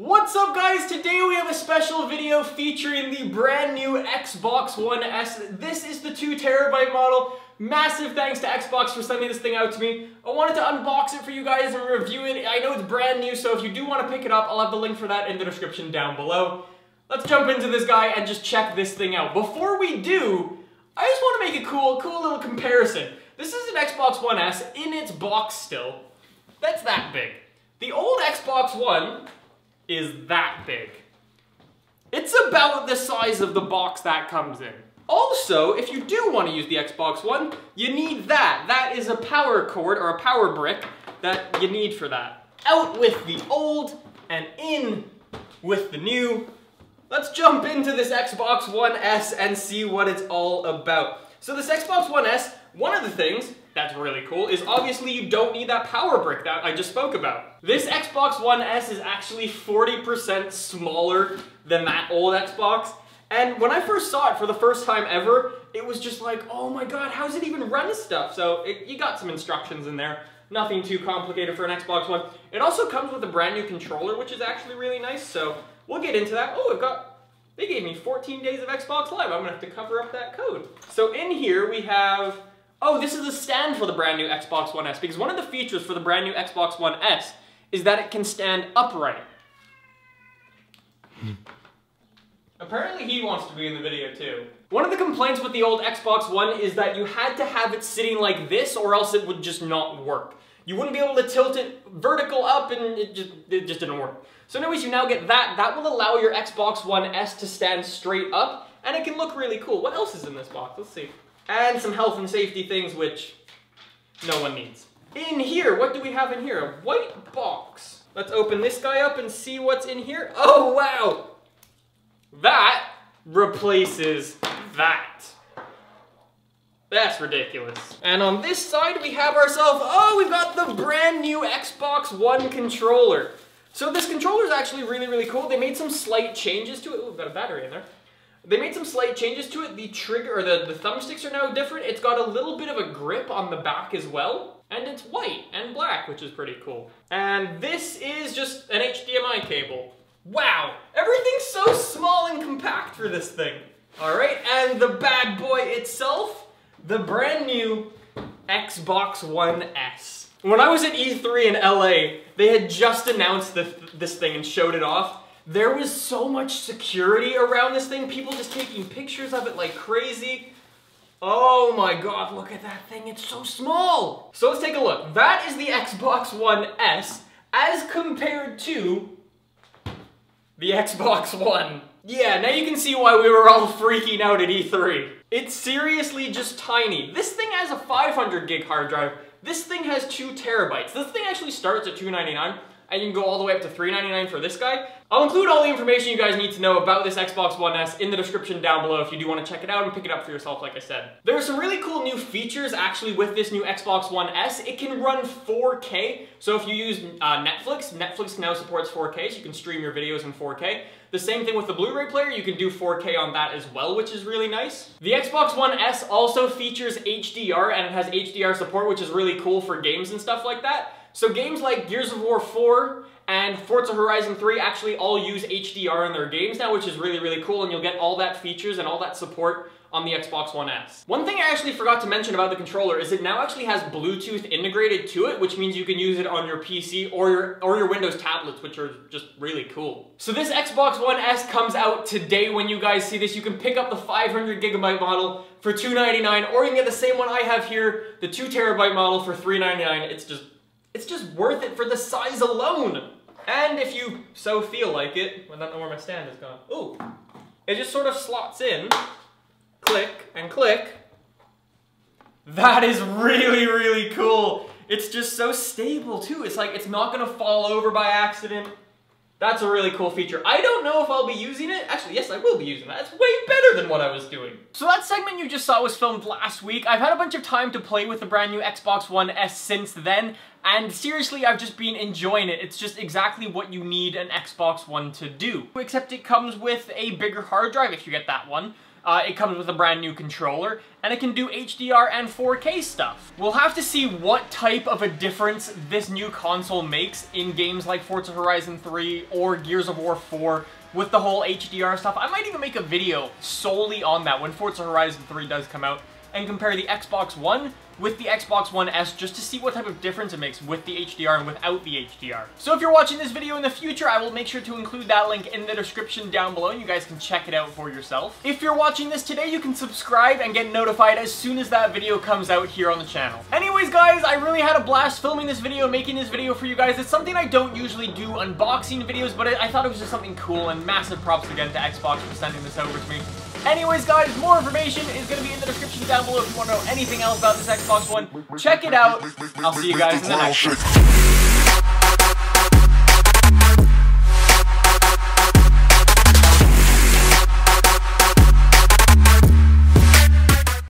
What's up guys? Today we have a special video featuring the brand new Xbox One S. This is the 2 terabyte model. Massive thanks to Xbox for sending this thing out to me. I wanted to unbox it for you guys and review it. I know it's brand new, so if you do want to pick it up, I'll have the link for that in the description down below. Let's jump into this guy and just check this thing out. Before we do, I just want to make a cool, cool little comparison. This is an Xbox One S in its box still. That's that big. The old Xbox One is that big. It's about the size of the box that comes in. Also, if you do want to use the Xbox One, you need that. That is a power cord or a power brick that you need for that. Out with the old and in with the new. Let's jump into this Xbox One S and see what it's all about. So this Xbox One S, one of the things that's really cool is obviously you don't need that power brick that I just spoke about. This Xbox One S is actually 40% smaller than that old Xbox. And when I first saw it for the first time ever, it was just like, oh my god, how does it even run stuff? So it, you got some instructions in there. Nothing too complicated for an Xbox One. It also comes with a brand new controller, which is actually really nice. So we'll get into that. Oh, I've got, they gave me 14 days of Xbox Live. I'm gonna have to cover up that code. So in here we have Oh, this is a stand for the brand new Xbox One S, because one of the features for the brand new Xbox One S is that it can stand upright. Hmm. Apparently he wants to be in the video too. One of the complaints with the old Xbox One is that you had to have it sitting like this or else it would just not work. You wouldn't be able to tilt it vertical up and it just, it just didn't work. So anyways, you now get that. That will allow your Xbox One S to stand straight up and it can look really cool. What else is in this box? Let's see and some health and safety things which no one needs. In here, what do we have in here? A white box. Let's open this guy up and see what's in here. Oh, wow! That replaces that. That's ridiculous. And on this side, we have ourselves, oh, we've got the brand new Xbox One controller. So this controller is actually really, really cool. They made some slight changes to it. Ooh, we've got a battery in there. They made some slight changes to it. The trigger, or the, the thumbsticks are now different. It's got a little bit of a grip on the back as well. And it's white and black, which is pretty cool. And this is just an HDMI cable. Wow, everything's so small and compact for this thing. All right, and the bad boy itself, the brand new Xbox One S. When I was at E3 in LA, they had just announced this, this thing and showed it off, there was so much security around this thing, people just taking pictures of it like crazy. Oh my god, look at that thing, it's so small! So let's take a look. That is the Xbox One S as compared to the Xbox One. Yeah, now you can see why we were all freaking out at E3. It's seriously just tiny. This thing has a 500 gig hard drive. This thing has two terabytes. This thing actually starts at 299 and you can go all the way up to 399 for this guy. I'll include all the information you guys need to know about this Xbox One S in the description down below if you do want to check it out and pick it up for yourself like I said. There are some really cool new features actually with this new Xbox One S. It can run 4K, so if you use uh, Netflix, Netflix now supports 4K, so you can stream your videos in 4K. The same thing with the Blu-ray player, you can do 4K on that as well, which is really nice. The Xbox One S also features HDR and it has HDR support, which is really cool for games and stuff like that. So games like Gears of War 4 and Forza Horizon 3 actually all use HDR in their games now, which is really, really cool, and you'll get all that features and all that support on the Xbox One S. One thing I actually forgot to mention about the controller is it now actually has Bluetooth integrated to it, which means you can use it on your PC or your, or your Windows tablets, which are just really cool. So this Xbox One S comes out today when you guys see this. You can pick up the 500 gigabyte model for 299, or you can get the same one I have here, the 2 terabyte model for 399. It's just it's just worth it for the size alone. And if you so feel like it, I don't know where my stand is gone. Ooh, it just sort of slots in, click and click. That is really, really cool. It's just so stable too. It's like, it's not gonna fall over by accident. That's a really cool feature. I don't know if I'll be using it. Actually, yes, I will be using that. It's way better than what I was doing. So that segment you just saw was filmed last week. I've had a bunch of time to play with the brand new Xbox One S since then, and seriously, I've just been enjoying it. It's just exactly what you need an Xbox One to do. Except it comes with a bigger hard drive if you get that one. Uh, it comes with a brand new controller, and it can do HDR and 4K stuff. We'll have to see what type of a difference this new console makes in games like Forza Horizon 3 or Gears of War 4 with the whole HDR stuff. I might even make a video solely on that when Forza Horizon 3 does come out and compare the Xbox One with the Xbox One S just to see what type of difference it makes with the HDR and without the HDR. So if you're watching this video in the future, I will make sure to include that link in the description down below and you guys can check it out for yourself. If you're watching this today, you can subscribe and get notified as soon as that video comes out here on the channel. Anyways guys, I really had a blast filming this video, making this video for you guys. It's something I don't usually do unboxing videos, but I thought it was just something cool and massive props again to Xbox for sending this over to me. Anyways, guys, more information is going to be in the description down below if you want to know anything else about this Xbox One. Check it out. I'll see you guys in the next one.